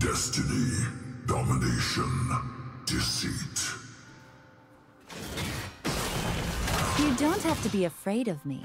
Destiny, domination, deceit. You don't have to be afraid of me.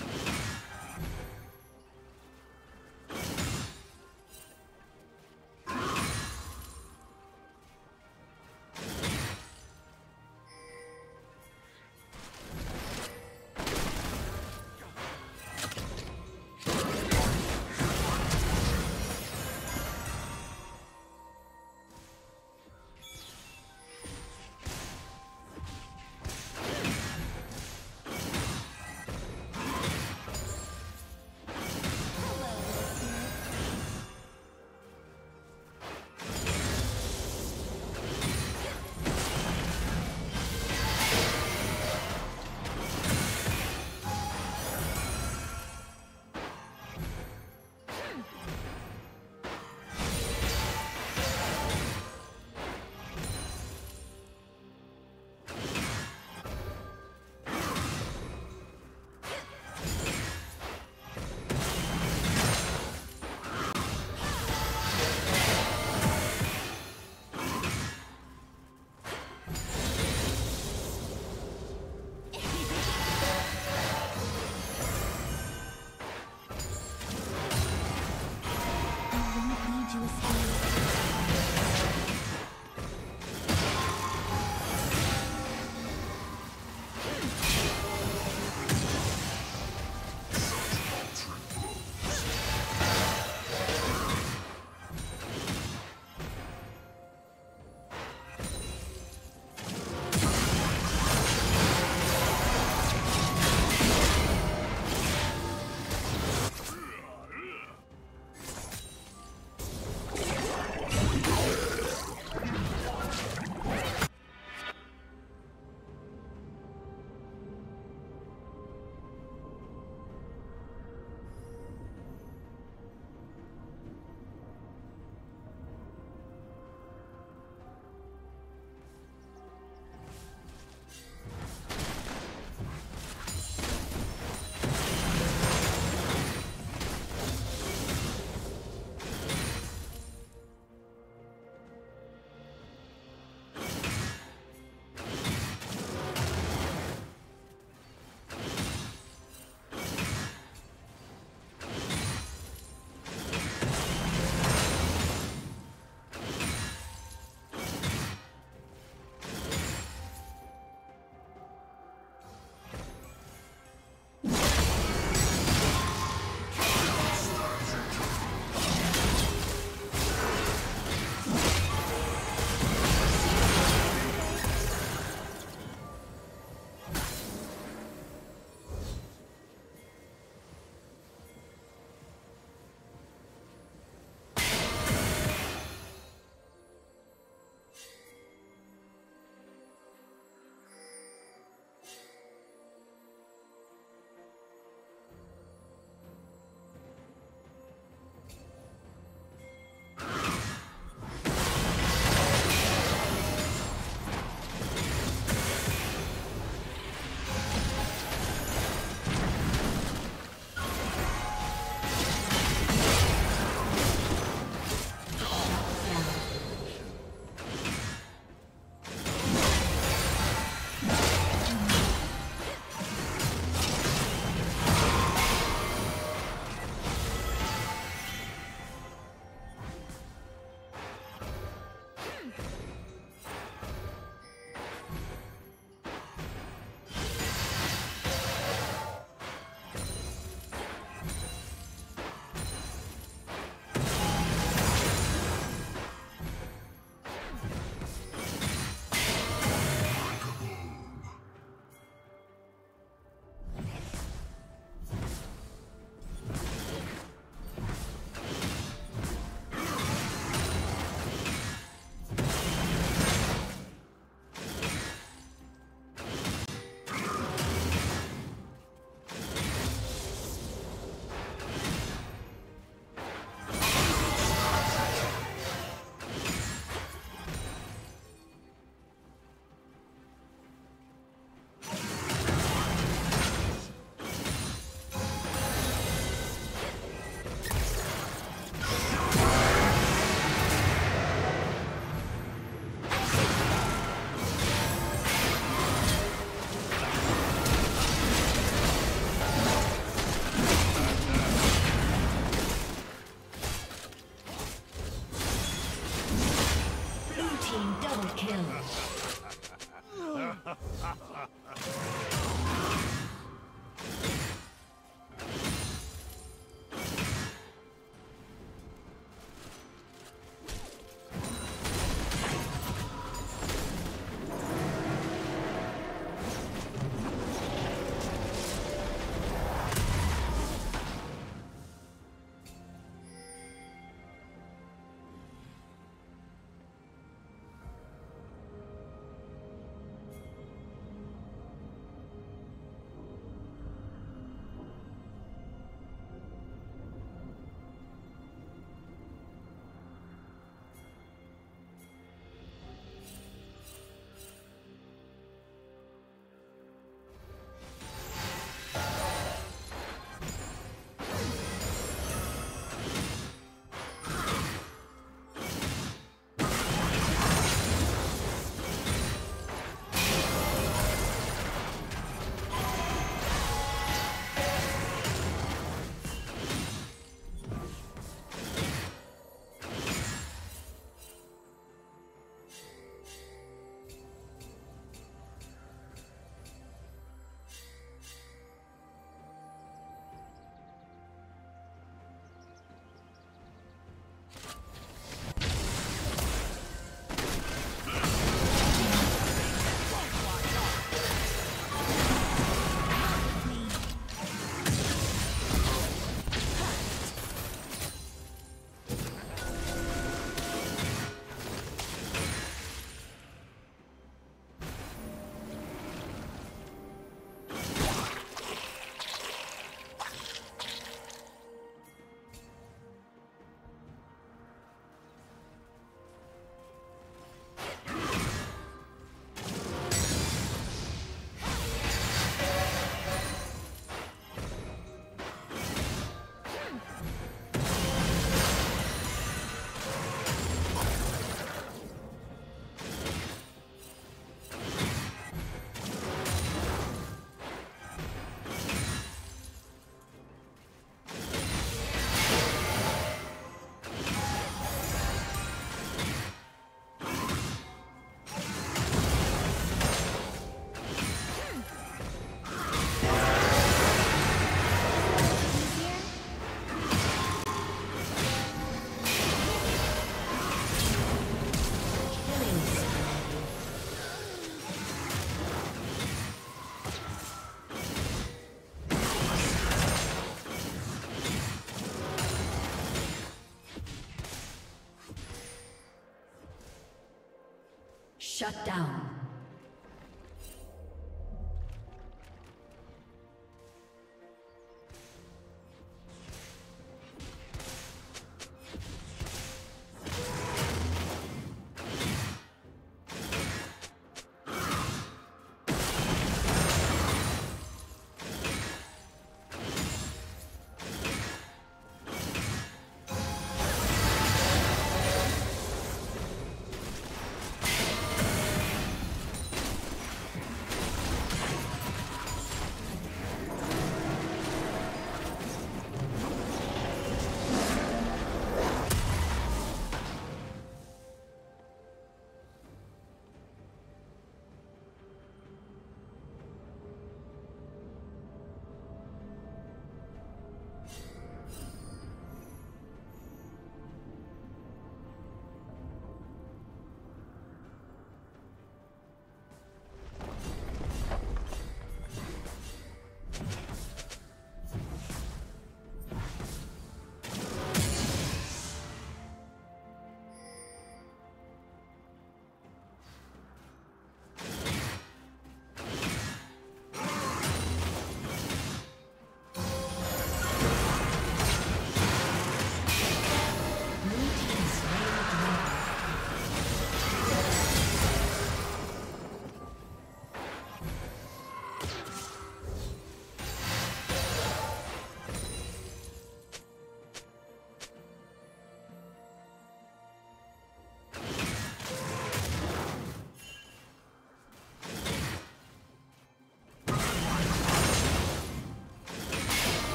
Shut down.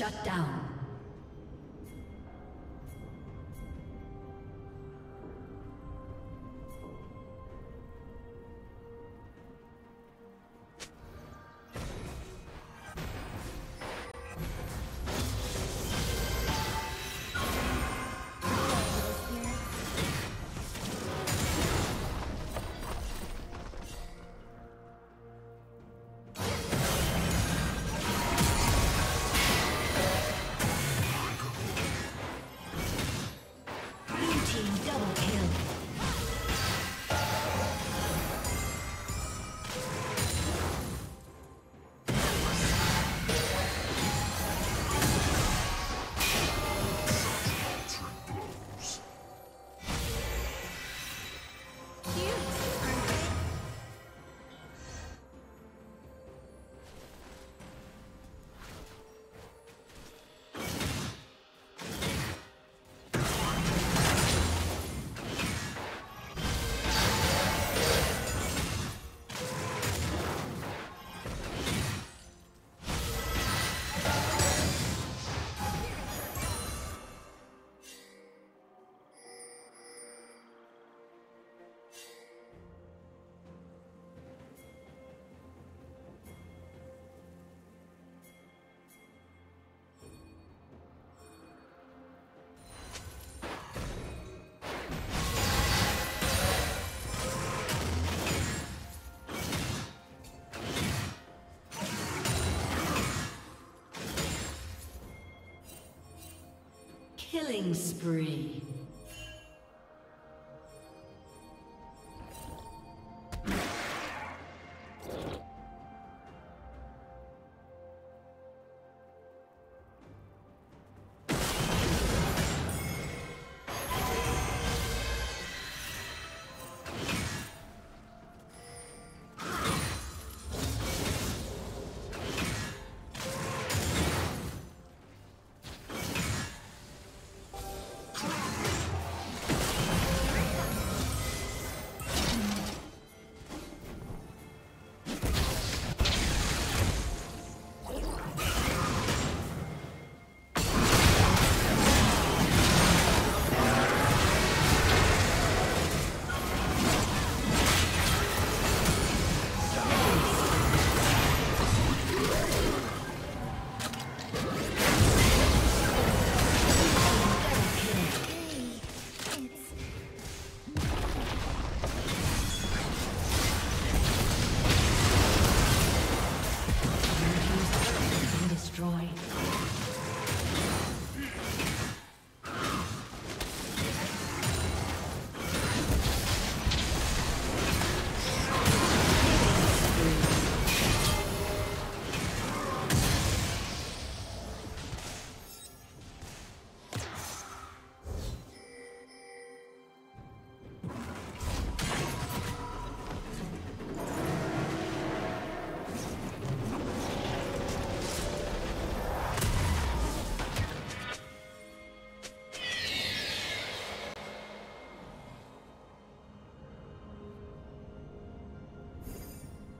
Shut down. Killing spree.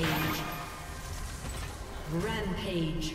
Rampage. Rampage.